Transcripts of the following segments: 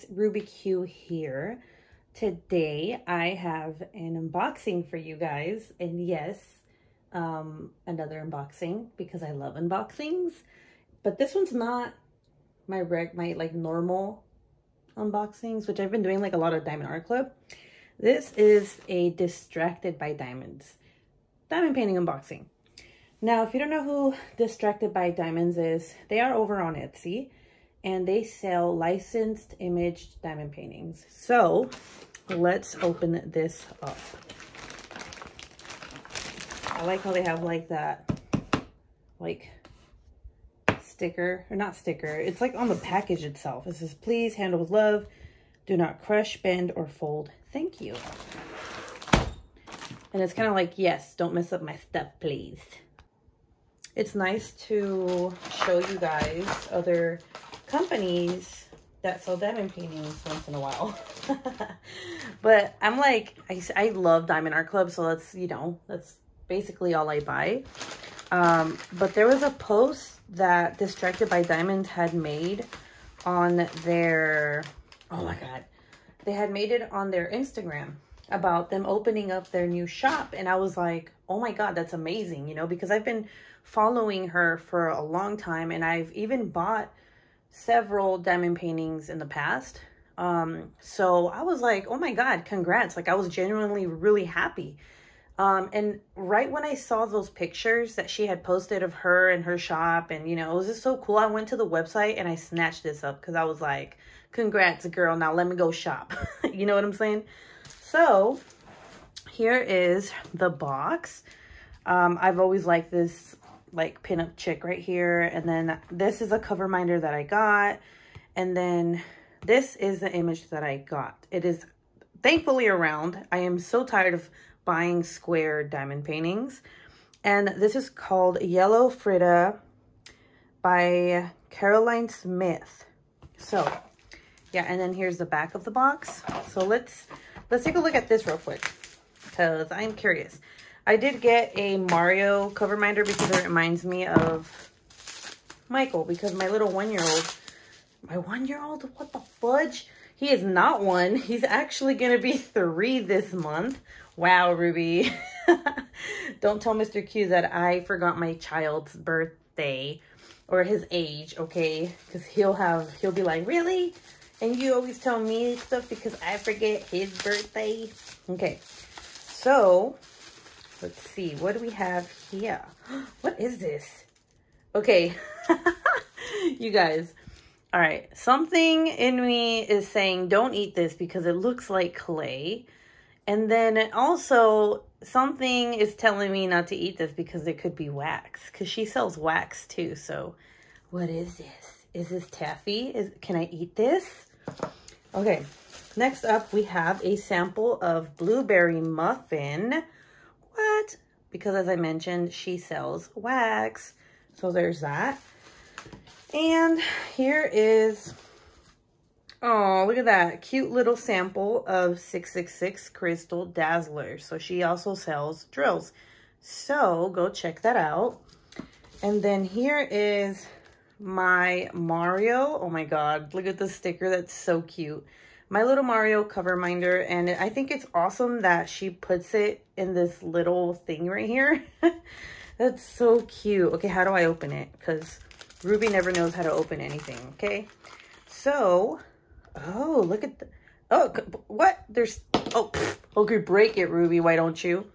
Guys, Ruby Q here. Today I have an unboxing for you guys. And yes, um, another unboxing because I love unboxings. But this one's not my reg my like normal unboxings, which I've been doing like a lot of Diamond Art Club. This is a Distracted by Diamonds diamond painting unboxing. Now, if you don't know who Distracted by Diamonds is, they are over on Etsy and they sell licensed imaged diamond paintings. So let's open this up. I like how they have like that, like sticker, or not sticker, it's like on the package itself. It says, please handle with love. Do not crush, bend, or fold. Thank you. And it's kind of like, yes, don't mess up my stuff, please. It's nice to show you guys other companies that sell diamond paintings once in a while. but I'm like, I, I love Diamond Art Club, so that's, you know, that's basically all I buy. Um, but there was a post that Distracted by Diamonds had made on their, oh my God, they had made it on their Instagram about them opening up their new shop. And I was like, oh my God, that's amazing, you know, because I've been following her for a long time and I've even bought several diamond paintings in the past. Um, so I was like, oh my God, congrats. Like I was genuinely really happy. Um, and right when I saw those pictures that she had posted of her and her shop and, you know, it was just so cool. I went to the website and I snatched this up because I was like, congrats, girl. Now let me go shop. you know what I'm saying? So here is the box. Um, I've always liked this like pinup chick right here. And then this is a cover minder that I got. And then this is the image that I got. It is thankfully around. I am so tired of buying square diamond paintings. And this is called Yellow Frida by Caroline Smith. So, yeah, and then here's the back of the box. So let's Let's take a look at this real quick because I'm curious. I did get a Mario cover minder because it reminds me of Michael because my little one-year-old, my one-year-old, what the fudge? He is not one. He's actually going to be three this month. Wow, Ruby. Don't tell Mr. Q that I forgot my child's birthday or his age, okay? Because he'll have, he'll be like, really? And you always tell me stuff because I forget his birthday. Okay, so let's see. What do we have here? What is this? Okay, you guys. All right, something in me is saying don't eat this because it looks like clay. And then also something is telling me not to eat this because it could be wax because she sells wax too. So what is this? Is this taffy? Is Can I eat this? Okay, next up we have a sample of blueberry muffin. What? Because as I mentioned, she sells wax. So there's that. And here is, oh, look at that. Cute little sample of 666 Crystal Dazzler. So she also sells drills. So go check that out. And then here is my Mario. Oh my God, look at the sticker. That's so cute. My Little Mario cover minder. And I think it's awesome that she puts it in this little thing right here. That's so cute. Okay, how do I open it? Because Ruby never knows how to open anything, okay? So, oh, look at the, oh, what? There's, oh, pff, okay, break it, Ruby, why don't you?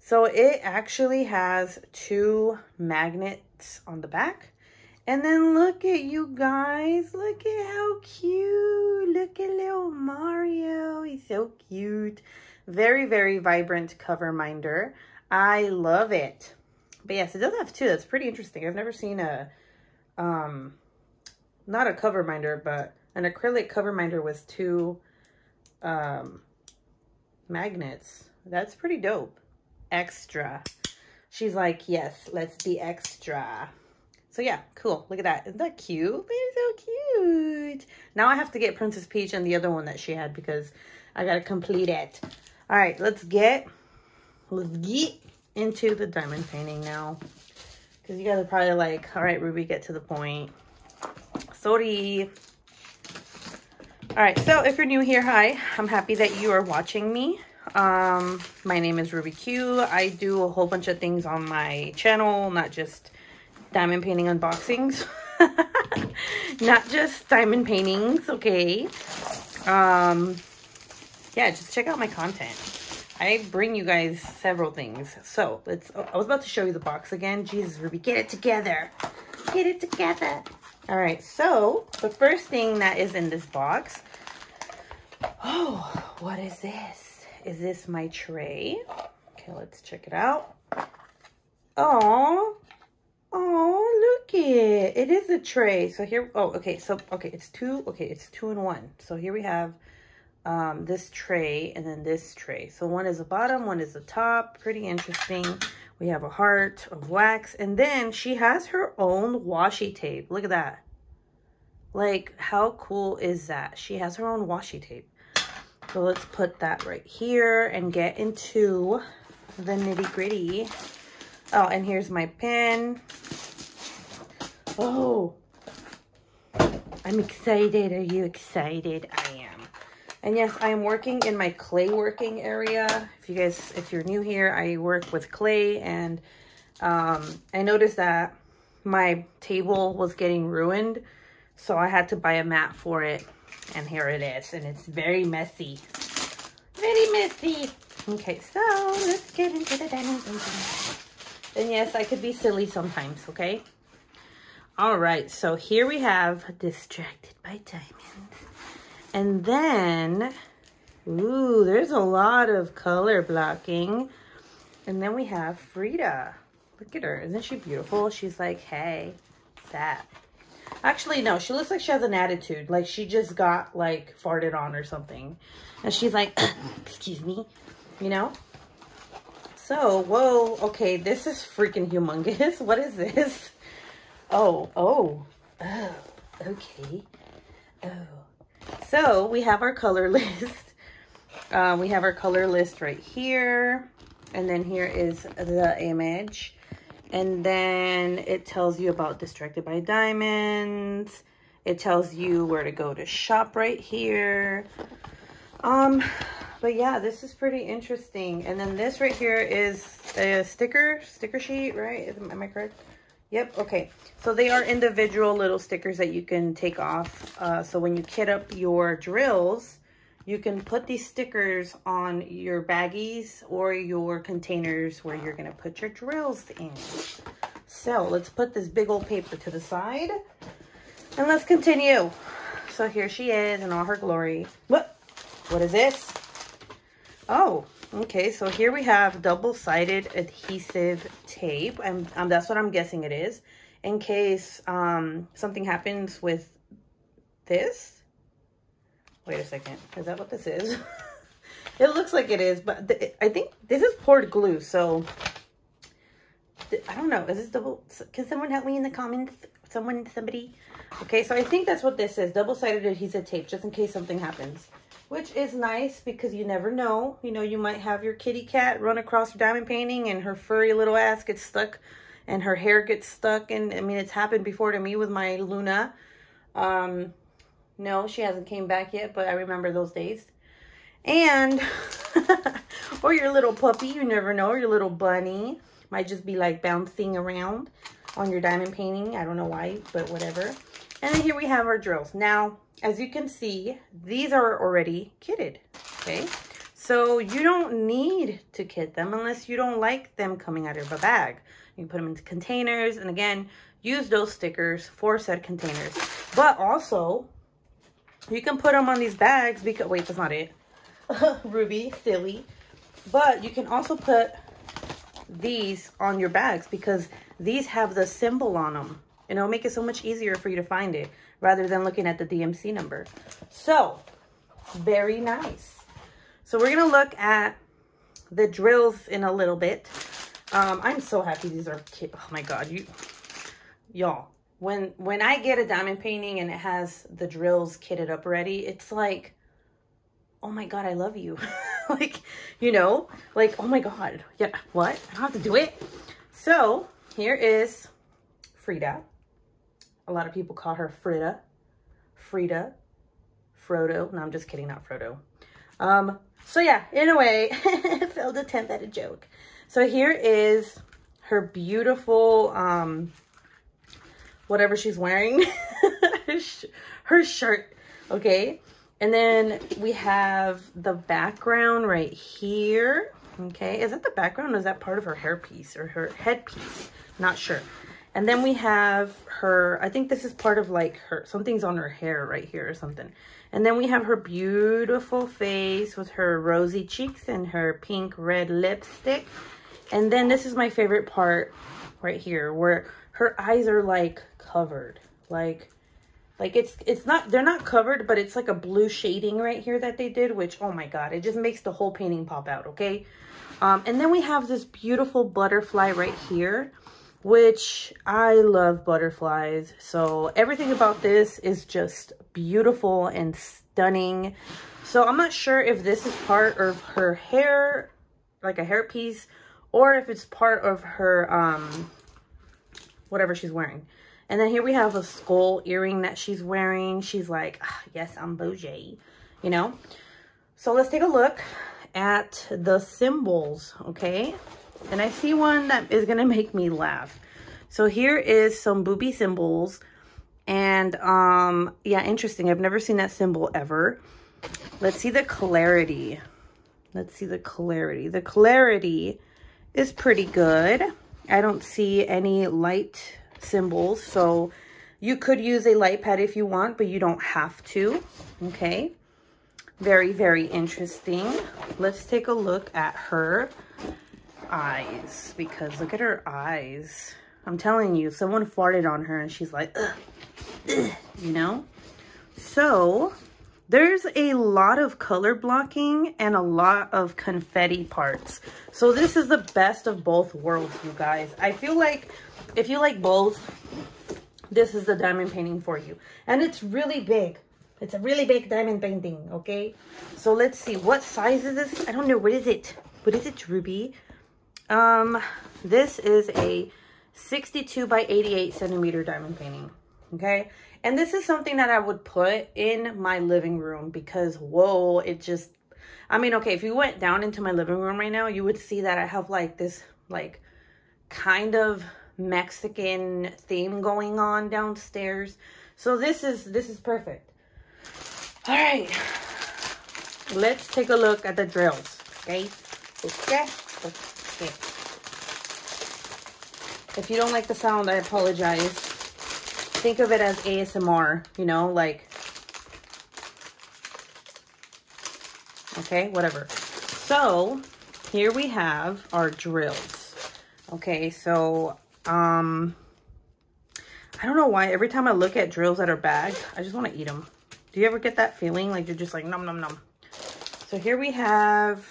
So it actually has two magnets on the back and then look at you guys. Look at how cute. Look at little Mario. He's so cute. Very, very vibrant cover minder. I love it. But yes, it does have two. That's pretty interesting. I've never seen a, um, not a cover minder, but an acrylic cover minder with two um, magnets. That's pretty dope. Extra. She's like, yes, let's be extra. So yeah, cool. Look at that. Isn't that cute? It's so cute. Now I have to get Princess Peach and the other one that she had because I got to complete it. All right, let's get, let's get into the diamond painting now. Because you guys are probably like, all right, Ruby, get to the point. Sorry. All right, so if you're new here, hi. I'm happy that you are watching me. Um, my name is Ruby Q. I do a whole bunch of things on my channel, not just diamond painting unboxings. not just diamond paintings, okay? Um, yeah, just check out my content. I bring you guys several things. So, let's, oh, I was about to show you the box again. Jesus, Ruby, get it together. Get it together. All right, so the first thing that is in this box, oh, what is this? Is this my tray? Okay, let's check it out. Oh, oh, look it. It is a tray. So here, oh, okay, so, okay, it's two, okay, it's two in one. So here we have um, this tray and then this tray. So one is the bottom, one is the top. Pretty interesting. We have a heart of wax. And then she has her own washi tape. Look at that. Like, how cool is that? She has her own washi tape. So let's put that right here and get into the nitty gritty. Oh, and here's my pen. Oh, I'm excited. Are you excited? I am. And yes, I am working in my clay working area. If you guys, if you're new here, I work with clay and um, I noticed that my table was getting ruined. So I had to buy a mat for it. And here it is. And it's very messy. Very messy. Okay, so let's get into the diamond And yes, I could be silly sometimes, okay? All right, so here we have Distracted by Diamonds. And then, ooh, there's a lot of color blocking. And then we have Frida. Look at her. Isn't she beautiful? She's like, hey, that. Actually, no, she looks like she has an attitude. Like she just got like farted on or something. And she's like, excuse me, you know? So, whoa, okay, this is freaking humongous. What is this? Oh, oh, oh, okay. Oh, so we have our color list. Uh, we have our color list right here. And then here is the image. And then it tells you about Distracted by Diamonds. It tells you where to go to shop right here. Um, but yeah, this is pretty interesting. And then this right here is a sticker, sticker sheet, right? Am I correct? Yep, okay. So they are individual little stickers that you can take off. Uh, so when you kit up your drills, you can put these stickers on your baggies or your containers where you're going to put your drills in. So let's put this big old paper to the side and let's continue. So here she is in all her glory. What? What is this? Oh, Okay, so here we have double-sided adhesive tape. and um, that's what I'm guessing it is. In case um, something happens with this. Wait a second. Is that what this is? it looks like it is, but I think this is poured glue. So I don't know. Is this double? Can someone help me in the comments? Someone, somebody. Okay, so I think that's what this is. Double-sided adhesive tape, just in case something happens which is nice because you never know. You know, you might have your kitty cat run across your diamond painting and her furry little ass gets stuck and her hair gets stuck. And I mean, it's happened before to me with my Luna. Um, no, she hasn't came back yet, but I remember those days. And, or your little puppy, you never know, or your little bunny might just be like bouncing around on your diamond painting. I don't know why, but whatever. And then here we have our drills. Now, as you can see, these are already kitted, okay? So you don't need to kit them unless you don't like them coming out of a bag. You put them into containers, and again, use those stickers for said containers. But also, you can put them on these bags because, wait, that's not it. Ruby, silly. But you can also put these on your bags because these have the symbol on them. And it'll make it so much easier for you to find it rather than looking at the DMC number. So, very nice. So we're going to look at the drills in a little bit. Um, I'm so happy these are, oh my God, you, y'all, when, when I get a diamond painting and it has the drills kitted up ready, it's like, oh my God, I love you. like, you know, like, oh my God, yeah, what? I don't have to do it. So here is Frida. A lot of people call her Frida, Frida, Frodo. No, I'm just kidding, not Frodo. Um, so yeah, in a way, failed attempt at a joke. So here is her beautiful, um, whatever she's wearing, her shirt, okay? And then we have the background right here, okay? Is that the background is that part of her hairpiece or her headpiece? Not sure. And then we have her, I think this is part of like her, something's on her hair right here or something. And then we have her beautiful face with her rosy cheeks and her pink red lipstick. And then this is my favorite part right here where her eyes are like covered. Like, like it's, it's not, they're not covered, but it's like a blue shading right here that they did, which, oh my God, it just makes the whole painting pop out. Okay. Um, and then we have this beautiful butterfly right here which I love butterflies. So everything about this is just beautiful and stunning. So I'm not sure if this is part of her hair, like a hairpiece, or if it's part of her, um, whatever she's wearing. And then here we have a skull earring that she's wearing. She's like, ah, yes, I'm bougie, you know? So let's take a look at the symbols, okay? And I see one that is going to make me laugh. So here is some booby symbols. And um, yeah, interesting. I've never seen that symbol ever. Let's see the clarity. Let's see the clarity. The clarity is pretty good. I don't see any light symbols. So you could use a light pad if you want, but you don't have to. Okay. Very, very interesting. Let's take a look at her eyes because look at her eyes. I'm telling you, someone farted on her and she's like, ugh, ugh, you know? So there's a lot of color blocking and a lot of confetti parts. So this is the best of both worlds, you guys. I feel like if you like both, this is the diamond painting for you. And it's really big. It's a really big diamond painting, okay? So let's see. What size is this? I don't know. What is it? What is it, Ruby? Um, this is a 62 by 88 centimeter diamond painting, okay? And this is something that I would put in my living room because, whoa, it just, I mean, okay, if you went down into my living room right now, you would see that I have like this, like, kind of Mexican theme going on downstairs. So this is, this is perfect. All right, let's take a look at the drills, okay? Okay, okay. If you don't like the sound, I apologize. Think of it as ASMR, you know, like, okay, whatever. So here we have our drills. Okay, so, um, I don't know why every time I look at drills that are bagged, I just want to eat them. Do you ever get that feeling? Like you're just like, nom, nom, nom. So here we have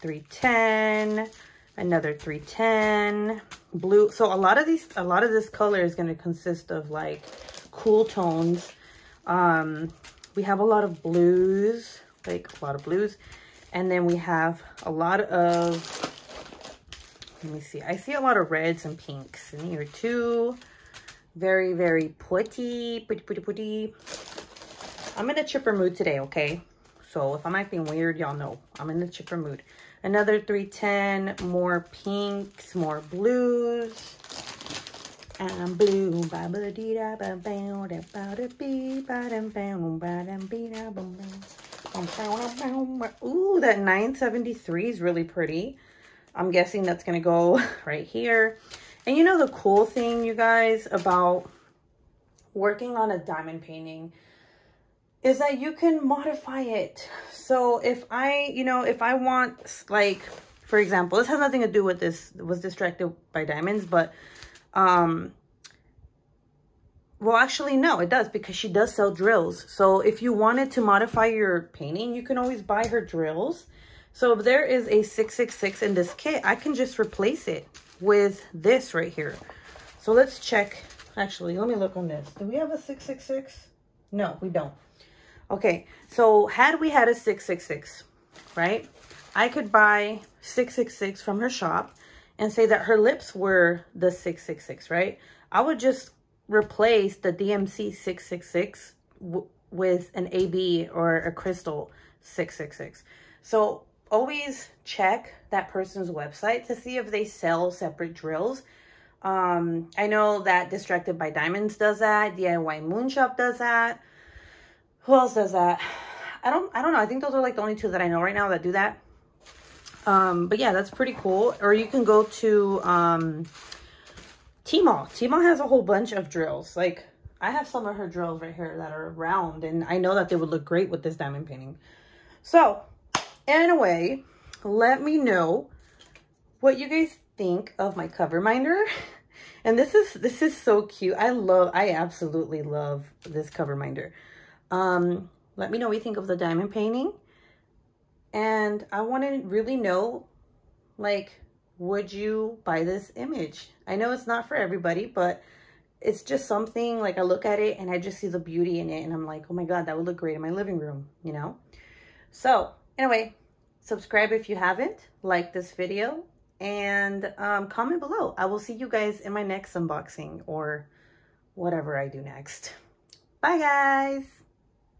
310, another 310 blue. So a lot of these a lot of this color is going to consist of like cool tones. Um we have a lot of blues like a lot of blues. And then we have a lot of let me see i see a lot of reds and pinks in here too. Very very pretty pretty pretty pretty i'm in a chipper mood today okay so if i'm acting weird y'all know i'm in the chipper mood Another 310, more pinks, more blues. I'm blue. Ooh, that 973 is really pretty. I'm guessing that's going to go right here. And you know the cool thing, you guys, about working on a diamond painting is that you can modify it. So if I, you know, if I want like, for example, this has nothing to do with this, was distracted by diamonds, but, um, well, actually, no, it does because she does sell drills. So if you wanted to modify your painting, you can always buy her drills. So if there is a 666 in this kit, I can just replace it with this right here. So let's check. Actually, let me look on this. Do we have a 666? No, we don't. Okay, so had we had a 666, right? I could buy 666 from her shop and say that her lips were the 666, right? I would just replace the DMC 666 with an AB or a crystal 666. So always check that person's website to see if they sell separate drills. Um, I know that Distracted by Diamonds does that. DIY Moonshop does that. Who else does that? I don't I don't know. I think those are like the only two that I know right now that do that. Um, but yeah, that's pretty cool. Or you can go to um Tmall. Tmall has a whole bunch of drills. Like I have some of her drills right here that are round and I know that they would look great with this diamond painting. So anyway, let me know what you guys think of my cover minder. And this is this is so cute. I love, I absolutely love this cover minder. Um, let me know what you think of the diamond painting. And I want to really know, like, would you buy this image? I know it's not for everybody, but it's just something, like, I look at it and I just see the beauty in it. And I'm like, oh my God, that would look great in my living room, you know? So, anyway, subscribe if you haven't. Like this video and um, comment below. I will see you guys in my next unboxing or whatever I do next. Bye, guys.